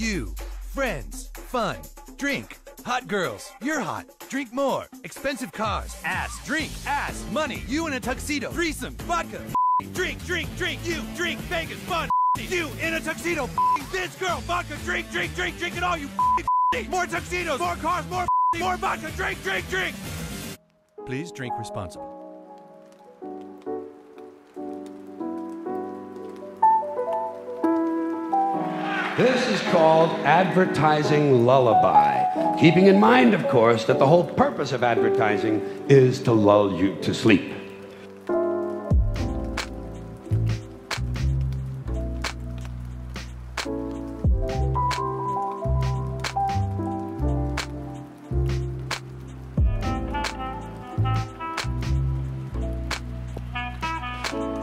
You, friends, fun, drink. Hot girls, you're hot. Drink more. Expensive cars, ass, drink, ass, money. You in a tuxedo, threesome, vodka. Drink, drink, drink. You, drink, Vegas, fun. You in a tuxedo, this girl, vodka, drink, drink, drink, drink it all. You more tuxedos, more cars, more more vodka. Drink, drink, drink. Please drink responsibly. This is called advertising lullaby. Keeping in mind, of course, that the whole purpose of advertising is to lull you to sleep.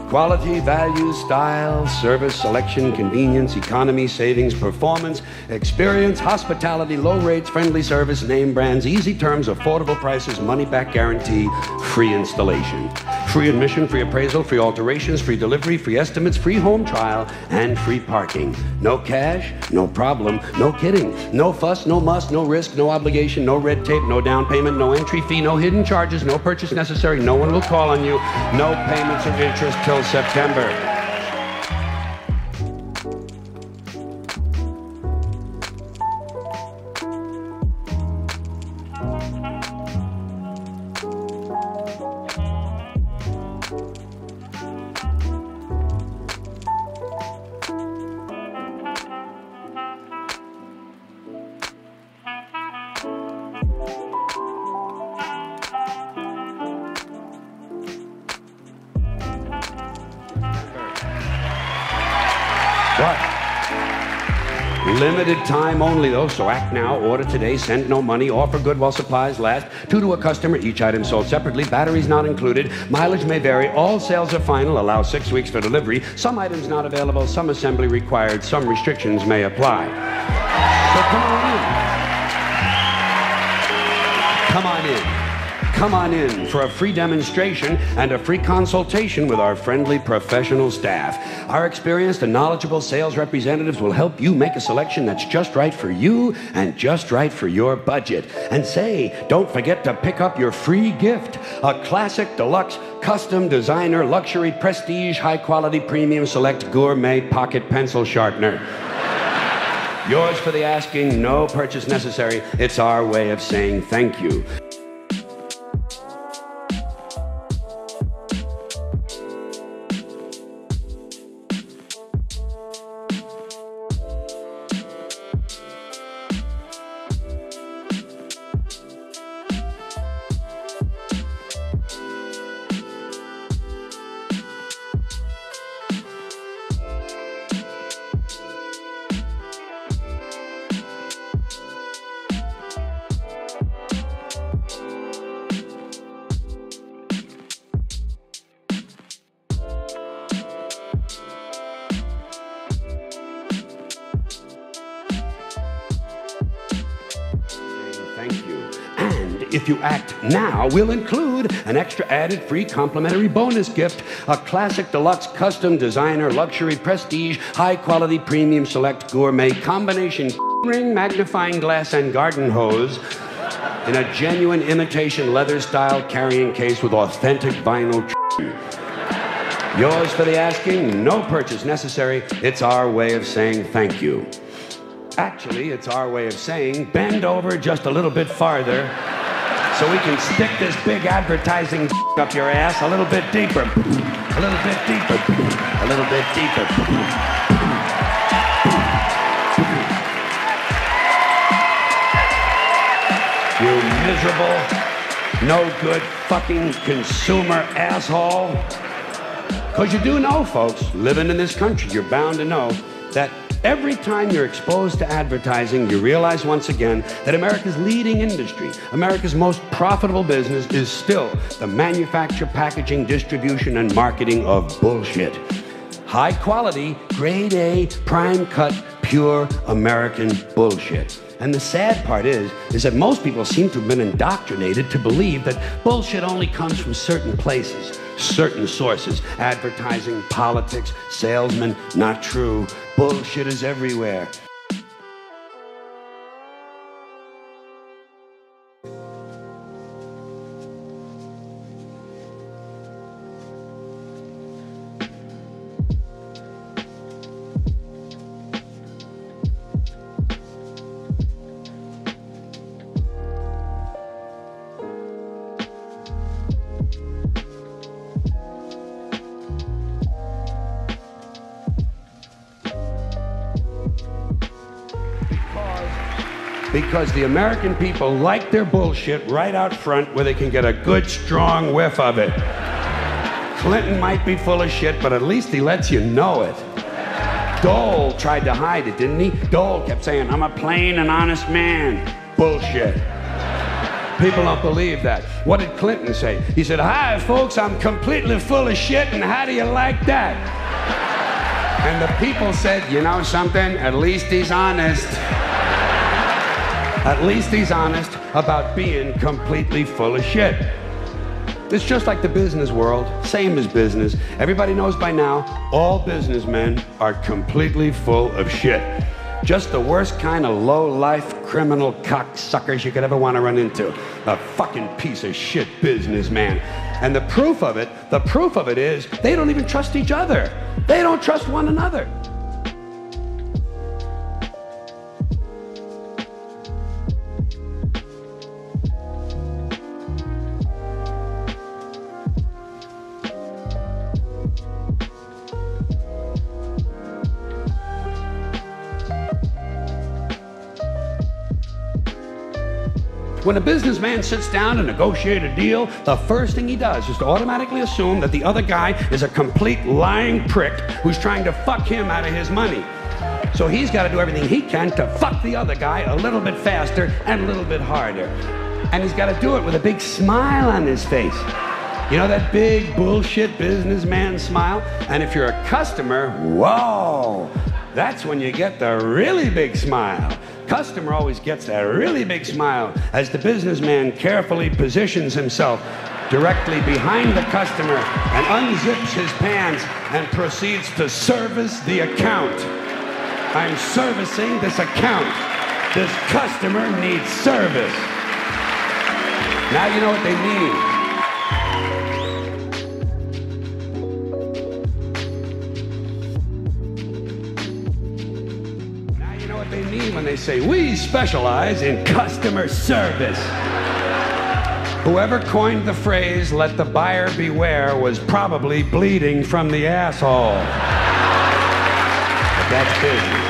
Quality, value, style, service, selection, convenience, economy, savings, performance, experience, hospitality, low rates, friendly service, name brands, easy terms, affordable prices, money back guarantee, free installation. Free admission, free appraisal, free alterations, free delivery, free estimates, free home trial, and free parking. No cash, no problem, no kidding. No fuss, no muss, no risk, no obligation, no red tape, no down payment, no entry fee, no hidden charges, no purchase necessary, no one will call on you, no payments or interest till September. Limited time only, though, so act now, order today, send no money, offer good while supplies last. Two to a customer, each item sold separately, batteries not included, mileage may vary, all sales are final, allow six weeks for delivery. Some items not available, some assembly required, some restrictions may apply. So come on in. Come on in. Come on in for a free demonstration and a free consultation with our friendly professional staff. Our experienced and knowledgeable sales representatives will help you make a selection that's just right for you and just right for your budget. And say, don't forget to pick up your free gift a classic, deluxe, custom designer, luxury, prestige, high quality, premium, select, gourmet pocket pencil sharpener. Yours for the asking, no purchase necessary. It's our way of saying thank you. Thank you. And if you act now, we'll include an extra added free complimentary bonus gift a classic deluxe custom designer luxury prestige high quality premium select gourmet combination ring magnifying glass and garden hose in a genuine imitation leather style carrying case with authentic vinyl Yours for the asking, no purchase necessary. It's our way of saying thank you. Actually, it's our way of saying bend over just a little bit farther so we can stick this big advertising up your ass a little bit deeper. A little bit deeper. A little bit deeper. You miserable, no good fucking consumer asshole. Because you do know, folks, living in this country, you're bound to know that every time you're exposed to advertising, you realize once again that America's leading industry, America's most profitable business, is still the manufacture, packaging, distribution, and marketing of bullshit. High quality, grade A, prime cut, pure American bullshit. And the sad part is, is that most people seem to have been indoctrinated to believe that bullshit only comes from certain places, certain sources. Advertising, politics, salesmen, not true. Bullshit is everywhere. Because the American people like their bullshit right out front where they can get a good, strong whiff of it. Clinton might be full of shit, but at least he lets you know it. Dole tried to hide it, didn't he? Dole kept saying, I'm a plain and honest man. Bullshit. People don't believe that. What did Clinton say? He said, Hi, folks, I'm completely full of shit, and how do you like that? And the people said, You know something? At least he's honest. At least he's honest about being completely full of shit. It's just like the business world, same as business. Everybody knows by now, all businessmen are completely full of shit. Just the worst kind of low-life criminal cocksuckers you could ever want to run into. A fucking piece of shit businessman. And the proof of it, the proof of it is they don't even trust each other. They don't trust one another. When a businessman sits down to negotiate a deal, the first thing he does is to automatically assume that the other guy is a complete lying prick who's trying to fuck him out of his money. So he's got to do everything he can to fuck the other guy a little bit faster and a little bit harder. And he's got to do it with a big smile on his face. You know that big bullshit businessman smile? And if you're a customer, whoa, that's when you get the really big smile. Customer always gets that really big smile as the businessman carefully positions himself directly behind the customer and unzips his pants and proceeds to service the account. I'm servicing this account. This customer needs service. Now you know what they mean. When they say, we specialize in customer service. Whoever coined the phrase, let the buyer beware, was probably bleeding from the asshole. But that's business.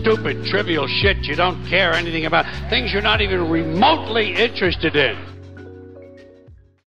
Stupid, trivial shit you don't care anything about. Things you're not even remotely interested in.